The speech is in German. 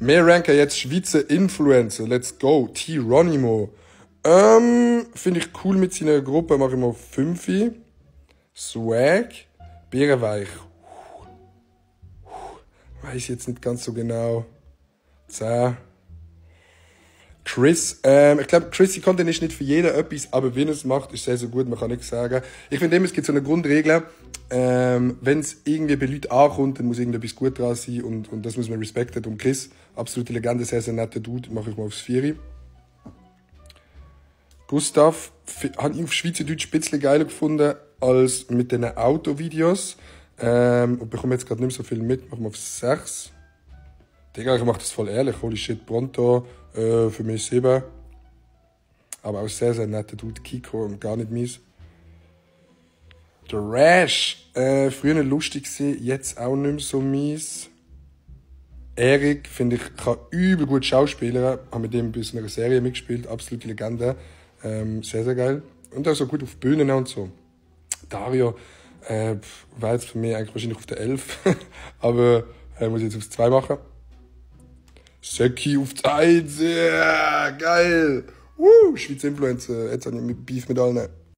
Wir ranken jetzt Schweizer Influencer. Let's go. T-Ronimo. Ähm, finde ich cool mit seiner Gruppe. Mache ich mal 5. Swag. Bärenweich. Weiß jetzt nicht ganz so genau. 10. Chris, ähm, ich glaube, Chrissy Content ist nicht für jeden etwas, aber wenn es macht, ist sehr, sehr gut, man kann nichts sagen. Ich finde es gibt so eine Grundregel, ähm, wenn es irgendwie bei Leuten ankommt, dann muss irgendetwas gut dran sein und, und das muss man respektieren. Und Chris, absolute Legende, sehr, sehr netter Dude, mache ich mal aufs Vieri. Gustav, habe ich auf Schweizerdeutsch ein bisschen geiler gefunden als mit den Autovideos. Ähm, und bekomme jetzt gerade nicht mehr so viel mit, machen wir auf 6. Digga, ich mache das voll ehrlich, holy shit, pronto, äh, für mich 7. Aber auch sehr, sehr netter Dude, Kiko, und gar nicht mies. Der Rash, äh, früher lustig gewesen, jetzt auch nicht mehr so mies. Erik, finde ich, kann übel gut schauspielern, habe mit ihm bis in einer Serie mitgespielt, absolute Legende. Ähm, sehr, sehr geil. Und auch so gut auf Bühnen und so. Dario äh, war jetzt für mich eigentlich wahrscheinlich auf der 11, aber äh, muss ich jetzt aufs 2 machen. Söcki auf die 1, yeah, geil! Uh, Schweizer Influencer, jetzt habe ich mit Beef mit allen.